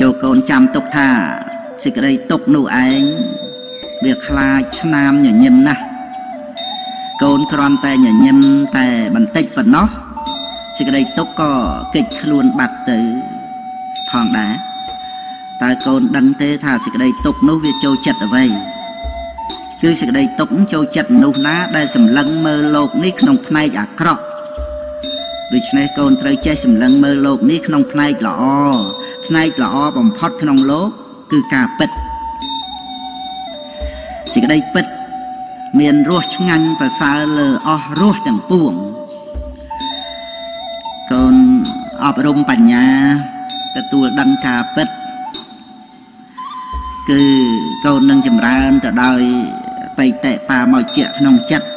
ចូលកូនចាំទុកថាសេចក្តីទុកនោះឯងវាខ្លាចស្នាមញញឹមណាស់កូនគ្រាន់តែញញឹមតែបន្តិចប៉ុណ្ណោះសេចក្តីទុកក៏គេចខ្លួនបាត់ទៅផងដែរតើកូនដឹងទេថាសេចក្តីទុកនោះវាចូលចិត្តអ្វីគឺសេចក្តីទុកចូលចិត្តមនុស្សណាដែលសម្លឹងមើលលោកនេះក្នុងផ្នែកអាក្រក់ ដូច្នេះកូនត្រូវចេះសម្លឹងមើលលោកនេះក្នុងផ្នែកល្អផ្នែកល្អបំផុតក្នុងលោក គឺការពិតសេចក្តីពិត មានរសឆ្ងាញ់ប្រសើរលើអស់រសទាំងពួងកូនអប់រំបញ្ញាទទួលដឹងការពិត គឺកូននឹងចម្រើនទៅដោយបៃតេបាមកជាក្នុងចិត្ត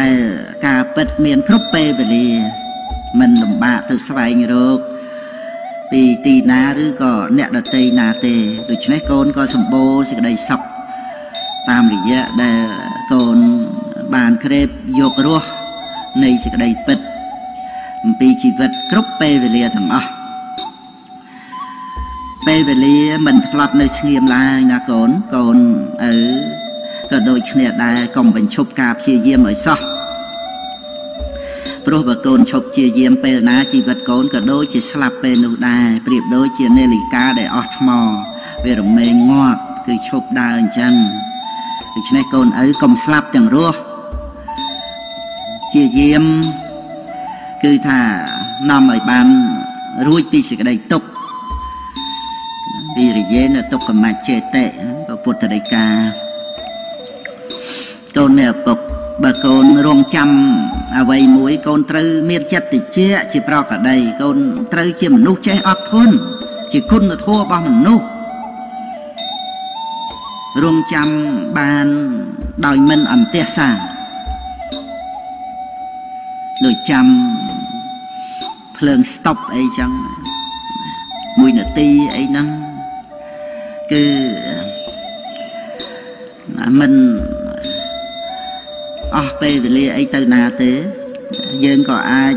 ដែលការពិតមានគ្រប់ពេលវេលាមិនលំបាកទៅស្វែងរកពីទីណាឬក៏អ្នកដតីណាទេដូច្នេះកូនក៏សម្បូរសេចក្តីសុខតាមរយៈដែលកូនបានក្រេបយករស់នៃសេចក្តីពិតអំពីជីវិតគ្រប់ពេលវេលាទាំងអស់ពេលវេលាមិនធ្លាប់នៅស្ងៀមឡើយណាកូនកូនឪ ក៏ដូចគ្នាដែរកុំបញ្ឈប់ការព្យាយាមឲ្យសោះព្រោះបើកូនឈប់ព្យាយាមពេលណាជីវិតកូនក៏ដូចជាស្លាប់ពេលនោះដែរប្រៀបដូចជានាឡិកាដែលអស់ថ្មវារមែងងាប់គឺឈប់ដើរអញ្ចឹងដូច្នេះកូនឪកុំស្លាប់ទាំងរស់ព្យាយាមគឺថានាំឲ្យបានរួចពីសេចក្តីទុក្ខវិរិយេនទុក្ខមច្ចេតិពុទ្ធដីកា កូនអ្នកពុកបើកូនរងចាំអ្វីមួយកូនត្រូវមានចិត្តតិចជាប្រកដីកូនត្រូវជាមនុស្សចេះអត់ធន់ជាគុណធម៌របស់មនុស្សរងចាំបានដោយមិនអន្ទះសាដូចចាំភ្លើងស្តុបអីចឹងមួយនាទីអីហ្នឹងគឺមិន អស់ពេលវេលាអីទៅណាទេ យើងក៏អាច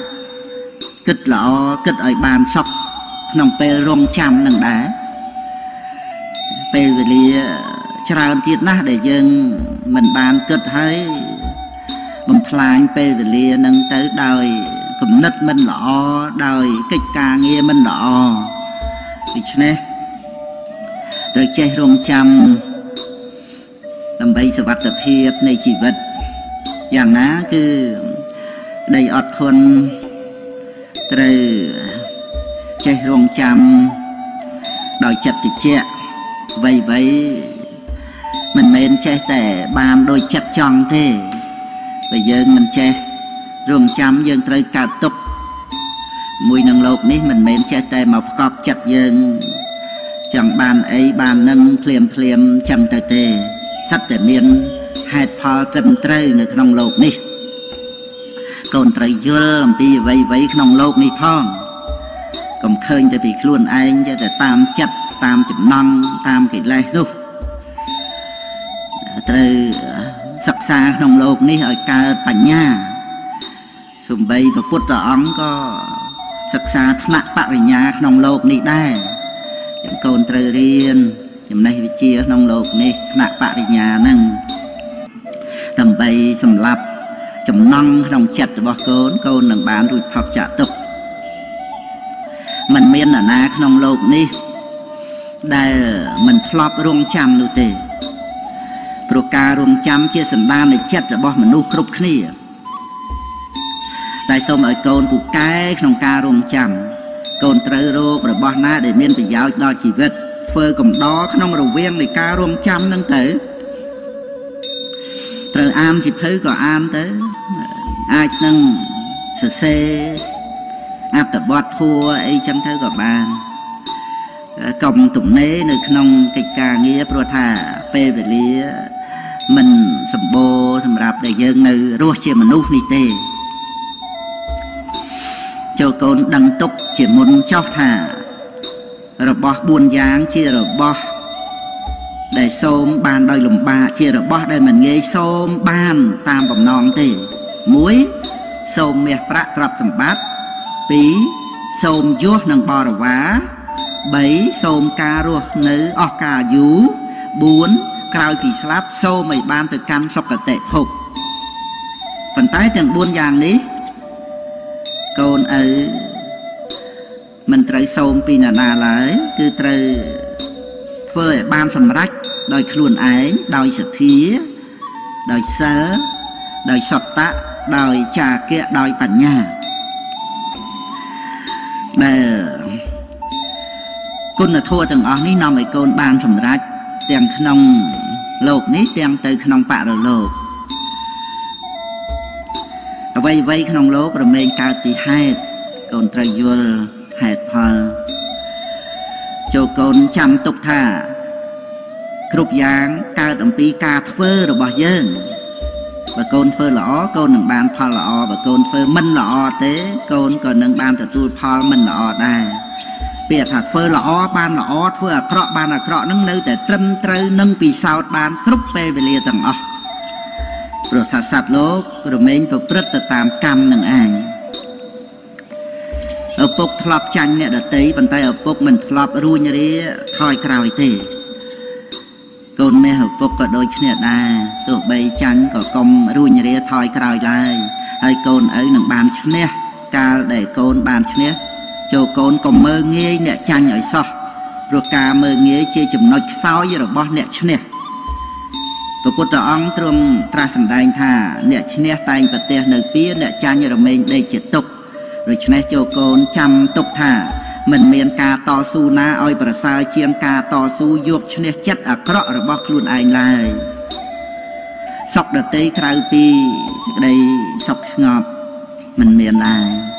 គិតល្អគិតឲ្យបានសុខក្នុងពេលរងចាំនឹងដែរពេលវេលាច្រើនទៀតណាស់ដែលយើងមិនបានគិតហើយបំផ្លាញពេលវេលានឹងទៅដោយគំនិតមិនល្អដោយកិច្ចការងារមិនល្អដូច្នេះត្រូវចេះរងចាំដើម្បីសវត្ថភាពនៃជីវិត យ៉ាងណាគឺក្តីអត់ធន់ត្រូវចេះរងចាំដោយចិត្តតិចវៃវៃមិនមែនចេះតែបានដោយចិត្តចង់ទេបើយើងមិនចេះរងចាំយើងត្រូវកើតទុកមួយនឹងលោកនេះមិនមែនចេះតែមកផ្កប់ចិត្តយើងចង់បានអីបាននឹងភ្លាមភ្លាមចឹងទៅទេសិតតែមាន ហេតុផលត្រឹមត្រូវនៅក្នុងโลกនេះកូនត្រូវយល់អំពីអ្វីអ្វីក្នុងโลกនេះផងកុំឃើញតែពីខ្លួនឯងចេះតែតាមចិត្តតាមចំណង់តាមកិលេសនោះត្រូវសិក្សាក្នុងโลกនេះឲ្យកើតបញ្ញាសំបីព្រះពុទ្ធអង្គក៏សិក្សាថ្នាក់បរិញ្ញាក្នុងโลกនេះដែរចឹងកូនត្រូវរៀនចំណេះវិជ្ជាក្នុងโลกនេះថ្នាក់បរិញ្ញាហ្នឹង ដើម្បីសម្លាប់ចំណង់ក្នុងចិត្តរបស់កូនកូននឹងបានរួចផុតចាកទុក្ខมันមាននរណាក្នុងโลกនេះដែលមិនធ្លាប់រងចាំនោះទេព្រោះការរងចាំជាសន្តាននៃចិត្តរបស់មនុស្សគ្រប់គ្នាតែសូមឲ្យកូនពូកែក្នុងការរងចាំកូនត្រូវរោគរបស់ណាដែលមានប្រយោជន៍ដល់ជីវិតធ្វើកំដរក្នុងរវាងនៃការរងចាំនឹងទៅ ត្រូវអានសិភៅក៏អានទៅអាចនឹងសរសេរអត្ថបទធัวអីចឹងទៅក៏បានកុំទំនេរនៅក្នុងកិច្ចការងារព្រោះថាពេលវេលាមិនសម្បូរសម្រាប់ដែលយើងនៅរស់ជាមនុស្សនេះទេចូលកូនដឹងទុកជាមុនចោះថា របស់4យ៉ាងជារបស់ ដែលសូមបានដោយលំបាកជារបស់ដែលមិនងាយសូមបានតាមបំណងទេ1សូមមាសប្រាក់ទ្រព្យសម្បត្តិ2សូមយសនិងបរិវារ3សូមការរស់នៅអស់កាលយូរ4ក្រោយពីស្លាប់សូមឲ្យបានទៅកាន់សុគតិភពប៉ុន្តែទាំង4យ៉ាងនេះកូនឪមិនត្រូវសូមពីណានាឡើយគឺត្រូវធ្វើឲ្យបានសម្រេច ដោយខ្លួនឯងដោយសទ្ធា ដោយសិលដោយសត្តៈដោយចាគៈដោយបញ្ញាដែលគុណធម៌ទាំងអស់នេះនាំឲ្យកូនបានសម្រេចទាំងក្នុងលោកនេះទាំងទៅក្នុងបរលោកអ្វីអ្វីក្នុងលោករមែងកើតពីហេតុកូនត្រូវយល់ហេតុផលចូលកូនចាំទុកថា គ្រប់យ៉ាងកើតអំពីការធ្វើរបស់យើងបើកូនធ្វើល្អកូននឹងបានផលល្អបើកូនធ្វើមិនល្អទេ កូនក៏នឹងបានទទួលផលមិនល្អដែរពាក្យថាធ្វើល្អបានល្អធ្វើអាក្រក់បានអាក្រក់នឹងនៅតែត្រឹមត្រូវនឹងពិសោធន៍បានគ្រប់ពេលវេលាទាំងអស់ព្រោះថាសត្វលោករមែងប្រព្រឹត្តទៅតាមកម្មនឹងឯងឪពុកធ្លាប់ចាញ់អ្នកដតីប៉ុន្តែឪពុកមិនធ្លាប់រួញរាថយក្រោយទេកូ នមាសឪពុកក៏ដូចគ្នាដែរទោះបីចាញ់ក៏កុំរួញរាថយក្រោយឡើយហើយកូនឪនឹងបានឈ្នះកាលដែលកូនបានឈ្នះចូលកូនកុំមើងងាយអ្នកចាញ់ឲ្យសោះព្រោះការមើងងាយជាចំណុចខ្សោយរបស់អ្នកឈ្នះព្រះពុទ្ធអង្គទ្រង់ត្រាស់សម្ដែងថាអ្នកឈ្នះតែងប្រទេសនៅពៀអ្នកចាញ់រមែងដេកជាទុកដូច្នេះចូលកូនចាំទុកថា មិនមានការតស៊ូណាឲ្យប្រសើរជាងការតស៊ូយកឈ្នះចិត្តអាក្រក់របស់ខ្លួនឯងឡើយសុខដតីក្រៅពីសេចក្តីសុខស្ងប់មិនមានដែរ